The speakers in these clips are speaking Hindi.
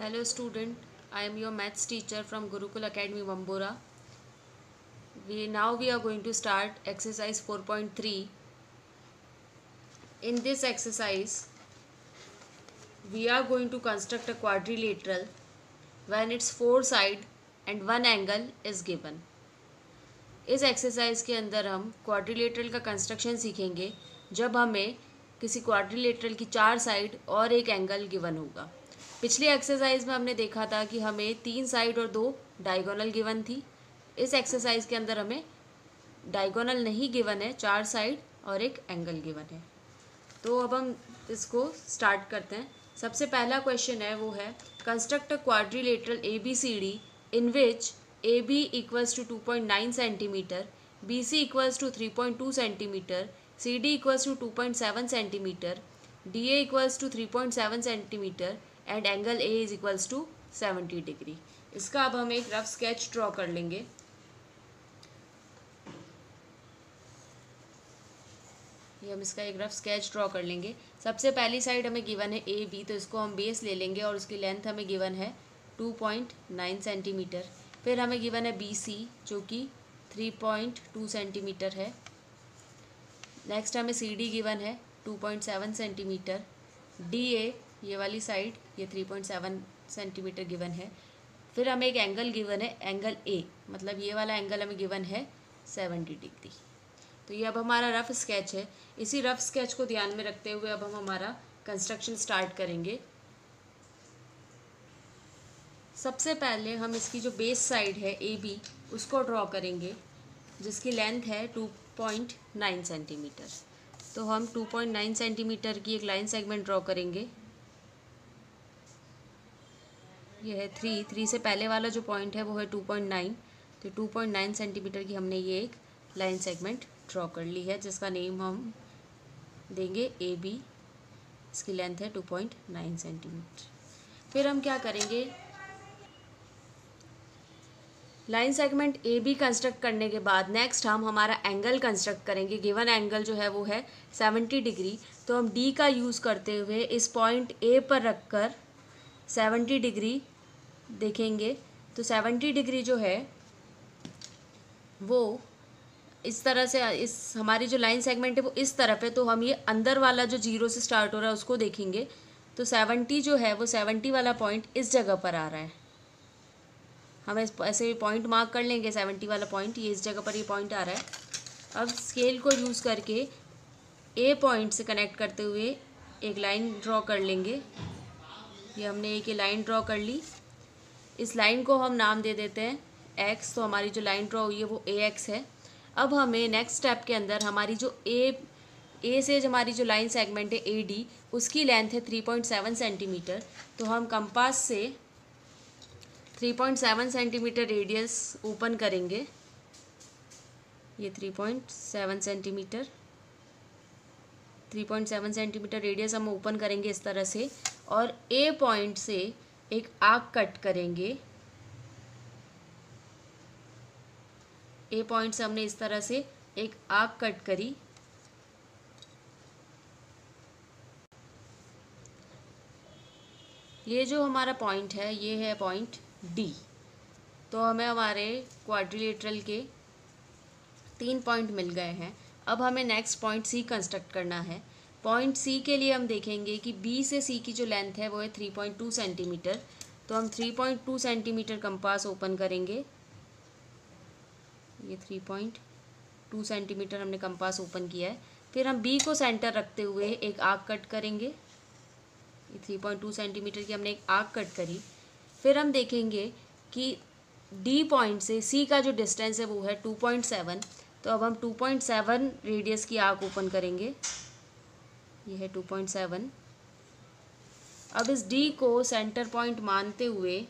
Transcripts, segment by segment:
Hello student I am your maths teacher from Gurukul academy Bambora we now we are going to start exercise four point three in this exercise we are going to construct a quadrilateral when its four side and one angle is given इस एक्सरसाइज के अंदर हम क्वाड्रीलेटरल का कंस्ट्रक्शन सीखेंगे जब हमें किसी क्वाड्रीलेटरल की चार साइड और एक एंगल गिवन होगा। पिछली एक्सरसाइज में हमने देखा था कि हमें तीन साइड और दो डायगोनल गिवन थी। इस एक्सरसाइज के अंदर हमें डायगोनल नहीं गिवन है, चार साइड और एक एंगल गिवन है। तो अब हम इसको स्टार्ट करते हैं। सबसे पहला क्वेश्चन है, वो है construct a quadrilateral A B C D in which A B equals to two point nine centimetre B C equals to three point two centimetre C D equals to two point seven centimetre D A equals to three point seven centimetre and angle A is equals to seventy degree इसका अब हम एक रफ स्केच ड्रॉ कर लेंगे। ये हम इसका एक रफ स्केच ड्रॉ कर लेंगे। सबसे पहली साइड हमें गिवन है ए बी तो इसको हम बेस ले लेंगे और उसकी लेंथ हमें गिवन है टू पॉइंट नाइन सेंटीमीटर फिर हमें गिवन है बी सी जो कि थ्री पॉइंट टू सेंटीमीटर है। नेक्स्ट हमें सी डी गिवन है two point seven centimetre D A ये वाली साइड ये three point seven centimetre given है। फिर हमें एक एंगल गिवन है एंगल ए मतलब ये वाला एंगल हमें गिवन है सेवेंटी डिग्री तो ये अब हमारा रफ स्केच है। इसी रफ स्केच को ध्यान में रखते हुए अब हम हमारा कंस्ट्रक्शन स्टार्ट करेंगे। सबसे पहले हम इसकी जो बेस साइड है ए बी उसको ड्रॉ करेंगे, जिसकी लेंथ है टू पॉइंट नाइन सेंटीमीटर तो हम टू पॉइंट नाइन सेंटीमीटर की एक लाइन सेगमेंट ड्रॉ करेंगे। ये है थ्री थ्री से पहले वाला जो पॉइंट है वो है टू पॉइंट नाइन तो टू पॉइंट नाइन सेंटीमीटर की हमने ये एक लाइन सेगमेंट ड्रॉ कर ली है, जिसका नेम हम देंगे ए बी इसकी लेंथ है टू पॉइंट नाइन सेंटीमीटर फिर हम क्या करेंगे? Line segment A B construct करने के बाद नेक्स्ट हम हमारा एंगल कंस्ट्रक्ट करेंगे। गिवन एंगल जो है वो है सेवेंटी डिग्री तो हम डी का यूज़ करते हुए इस पॉइंट ए पर रखकर सेवेंटी डिग्री देखेंगे तो सेवेंटी डिग्री जो है, वो इस तरह से, इस हमारी जो लाइन सेगमेंट है वो इस तरफ़ है तो हम ये अंदर वाला जो ज़ीरो से स्टार्ट हो रहा है उसको देखेंगे तो सेवेंटी जो है वो सेवेंटी वाला पॉइंट इस जगह पर आ रहा है। हम ऐसे पॉइंट मार्क कर लेंगे, सेवेंटी वाला पॉइंट, ये इस जगह पर ये पॉइंट आ रहा है। अब स्केल को यूज़ करके ए पॉइंट से कनेक्ट करते हुए एक लाइन ड्रॉ कर लेंगे। ये हमने एक ये लाइन ड्रॉ कर ली। इस लाइन को हम नाम दे देते हैं एक्स तो हमारी जो लाइन ड्रॉ हुई है वो ए एक्स है। अब हमें नेक्स्ट स्टेप के अंदर हमारी जो ए ए से जो हमारी जो लाइन सेगमेंट है ए डी उसकी लेंथ है थ्री पॉइंट सेवन सेंटीमीटर तो हम कंपास से three point seven centimetre radius open करेंगे। ये three point seven centimetre three point seven centimetre radius हम ओपन करेंगे इस तरह से। और ए पॉइंट से एक आग कट करेंगे। ए पॉइंट से हमने इस तरह से एक आग कट करी। ये जो हमारा पॉइंट है, ये है पॉइंट डी तो हमें हमारे क्वाड्रिलेटरल के तीन पॉइंट मिल गए हैं। अब हमें नेक्स्ट पॉइंट सी कंस्ट्रक्ट करना है। पॉइंट सी के लिए हम देखेंगे कि बी से सी की जो लेंथ है वो है थ्री पॉइंट टू सेंटीमीटर तो हम three point two centimetre compass open करेंगे। ये थ्री पॉइंट टू सेंटीमीटर हमने कंपास ओपन किया है। फिर हम बी को सेंटर रखते हुए एक आग कट करेंगे। ये थ्री पॉइंट टू सेंटीमीटर की हमने एक आग कट करी। फिर हम देखेंगे कि डी पॉइंट से सी का जो डिस्टेंस है वो है टू पॉइंट सेवन तो अब हम टू पॉइंट सेवन रेडियस की आग ओपन करेंगे। ये है टू पॉइंट सेवन अब इस डी को सेंटर पॉइंट मानते हुए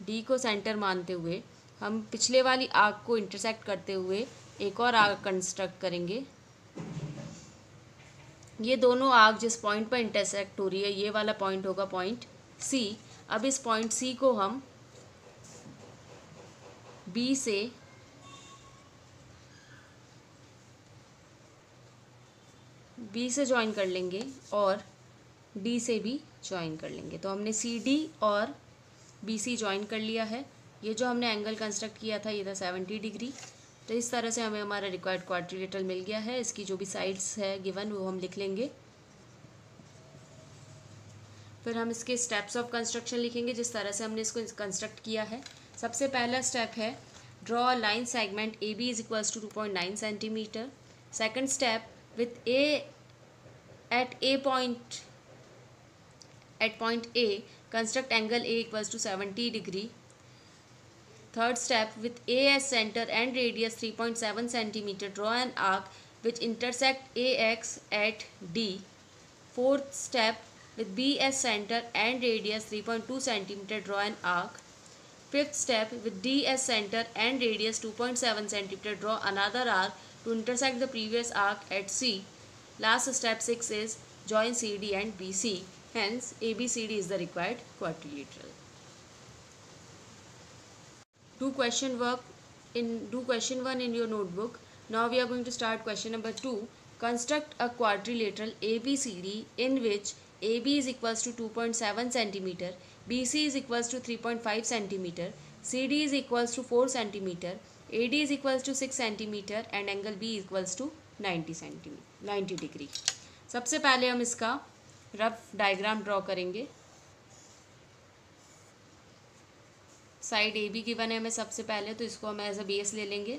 डी को सेंटर मानते हुए, हम पिछले वाली आग को इंटरसेक्ट करते हुए एक और आग कंस्ट्रक्ट करेंगे। ये दोनों आग जिस पॉइंट पर इंटरसेक्ट हो रही है, ये वाला पॉइंट होगा पॉइंट सी अब इस पॉइंट सी को हम बी से बी से ज्वाइन कर लेंगे और डी से भी ज्वाइन कर लेंगे। तो हमने सी डी और बी सी ज्वाइन कर लिया है। ये जो हमने एंगल कंस्ट्रक्ट किया था, ये था सेवेंटी डिग्री तो इस तरह से हमें हमारा रिक्वायर्ड क्वाड्रिलेटरल मिल गया है। इसकी जो भी साइड्स है गिवन वो हम लिख लेंगे। फिर हम इसके स्टेप्स ऑफ़ कंस्ट्रक्शन लिखेंगे, जिस तरह से हमने इसको कंस्ट्रक्ट किया है। सबसे पहला स्टेप है draw line segment A B is equals to two point nine centimetre second step with A at a point at point a construct angle a equals to 70 degree. Third step with a as center and radius 3.7 centimeter draw an arc which intersect ax at d. Fourth step with b as center and radius 3.2 centimeter draw an arc. Fifth step with d as center and radius 2.7 centimeter draw another arc to intersect the previous arc at c. Last step 6 is join CD and BC. Hence ABCD is the required quadrilateral. do question work in do question 1 in your notebook now we are going to start question number 2 construct a quadrilateral abcd in which ab is equals to 2.7 centimeter bc is equals to 3.5 centimeter cd is equals to 4 centimeter ad is equals to 6 centimeter and angle b is equals to 90 centimeter 90 degree. सबसे पहले हम इसका रफ डायग्राम ड्रॉ करेंगे। साइड ए बी गिवन है हमें सबसे पहले तो इसको हम एज अ बेस ले लेंगे।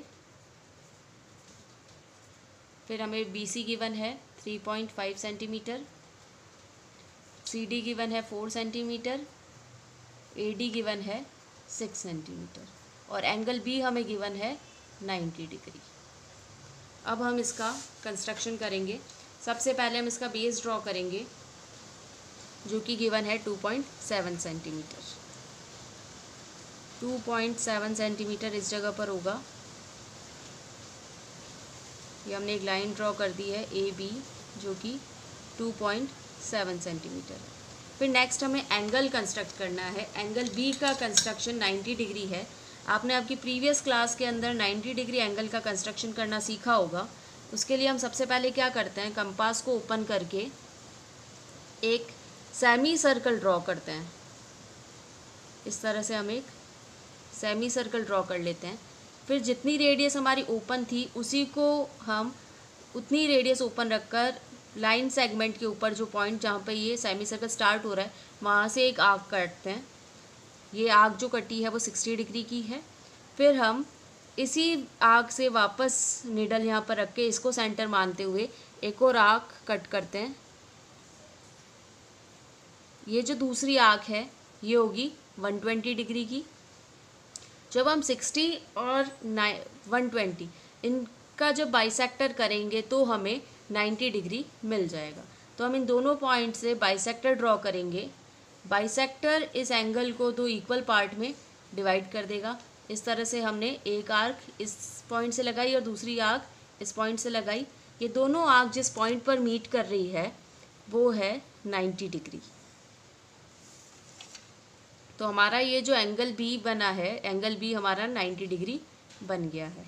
फिर हमें बी सी गिवन है three point five centimetre C D given है four centimetre A D given है सिक्स सेंटीमीटर और एंगल बी हमें गिवन है नाइन्टी डिग्री अब हम इसका कंस्ट्रक्शन करेंगे। सबसे पहले हम इसका बेस ड्रॉ करेंगे, जो कि गिवन है two point seven centimetre two point seven centimetre इस जगह पर होगा। ये हमने एक लाइन ड्रॉ कर दी है ए बी जो कि टू पॉइंट सेवन सेंटीमीटर फिर नेक्स्ट हमें एंगल कंस्ट्रक्ट करना है। एंगल बी का कंस्ट्रक्शन नाइन्टी डिग्री है। आपने आपकी प्रीवियस क्लास के अंदर नाइन्टी डिग्री एंगल का कंस्ट्रक्शन करना सीखा होगा। उसके लिए हम सबसे पहले क्या करते हैं कंपास को ओपन करके एक सेमी सर्कल ड्रॉ करते हैं। इस तरह से हम एक सेमी सर्कल ड्रॉ कर लेते हैं। फिर जितनी रेडियस हमारी ओपन थी, उसी को हम उतनी रेडियस ओपन रखकर लाइन सेगमेंट के ऊपर जो पॉइंट जहाँ पे ये सेमी सर्कल स्टार्ट हो रहा है, वहाँ से एक आग काटते हैं। ये आग जो कटी है वो सिक्सटी डिग्री की है। फिर हम इसी आग से वापस निडल यहाँ पर रख के इसको सेंटर मानते हुए एक और आग कट करते हैं। ये जो दूसरी आग है, ये होगी वन ट्वेंटी डिग्री की। जब हम सिक्सटी और नाइ, वन ट्वेंटी, इनका जब बाइसेक्टर करेंगे तो हमें नाइन्टी डिग्री मिल जाएगा। तो हम इन दोनों पॉइंट से बाइसेक्टर ड्रॉ करेंगे। बाइसेक्टर इस एंगल को दो इक्वल पार्ट में डिवाइड कर देगा। इस तरह से हमने एक आर्क इस पॉइंट से लगाई और दूसरी आर्क इस पॉइंट से लगाई। ये दोनों आर्क जिस पॉइंट पर मीट कर रही है, वो है नाइन्टी डिग्री तो हमारा ये जो एंगल बी बना है एंगल बी हमारा नाइन्टी डिग्री बन गया है।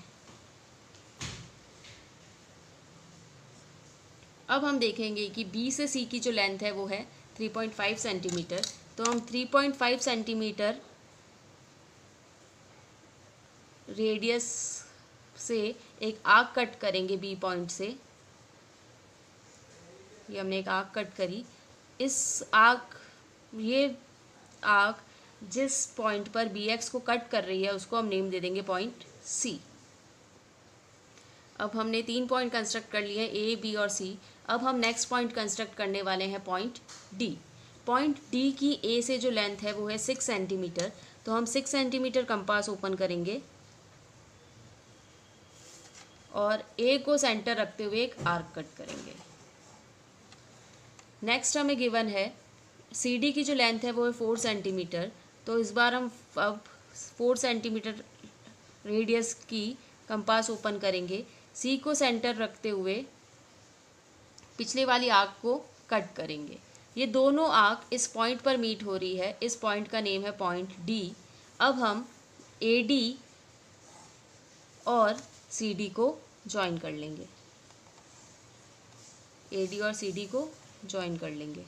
अब हम देखेंगे कि बी से सी की जो लेंथ है, वो है थ्री पॉइंट फाइव सेंटीमीटर तो हम three point five centimetre radius से एक आग कट करेंगे बी पॉइंट से। ये हमने एक आग कट करी। इस आग, ये आग जिस पॉइंट पर बी एक्स को कट कर रही है, उसको हम नेम दे देंगे पॉइंट सी अब हमने तीन पॉइंट कंस्ट्रक्ट कर लिए ए बी और सी अब हम नेक्स्ट पॉइंट कंस्ट्रक्ट करने वाले हैं पॉइंट डी पॉइंट डी की ए से जो लेंथ है, वो है सिक्स सेंटीमीटर तो हम सिक्स सेंटीमीटर कंपास ओपन करेंगे। और ए को सेंटर रखते हुए एक आर्क कट करेंगे। नेक्स्ट हमें गिवन है सी डी की जो लेंथ है, वो है फोर सेंटीमीटर तो इस बार हम अब फोर सेंटीमीटर रेडियस की कंपास ओपन करेंगे। सी को सेंटर रखते हुए पिछले वाली आग को कट करेंगे। ये दोनों आग इस पॉइंट पर मीट हो रही है। इस पॉइंट का नेम है पॉइंट डी अब हम ए डी और सी डी को ज्वाइन कर लेंगे। ए डी और सी डी को ज्वाइन कर लेंगे।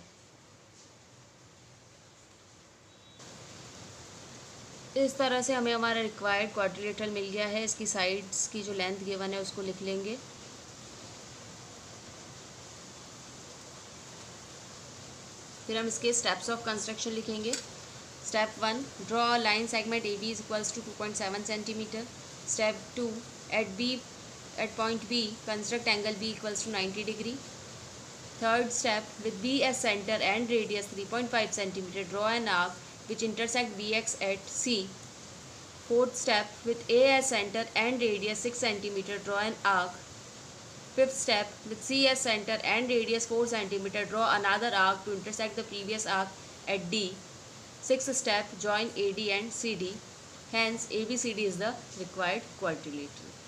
इस तरह से हमें हमारा रिक्वायर्ड क्वाड्रिलेटरल मिल गया है। इसकी साइड्स की जो लेंथ गिवन है, उसको लिख लेंगे। फिर हम इसके स्टेप्स ऑफ़ कंस्ट्रक्शन लिखेंगे step one draw line segment A B equals to two point seven centimetre step two at B at point B construct angle B equals to ninety degree third step with B as centre and radius three point five centimetre draw an arc which intersect bx at C. Fourth step, with A as center and radius 6 cm, draw an arc. Fifth step, with C as center and radius 4 cm, draw another arc to intersect the previous arc at D. Sixth step, join AD and CD. Hence, ABCD is the required quadrilateral.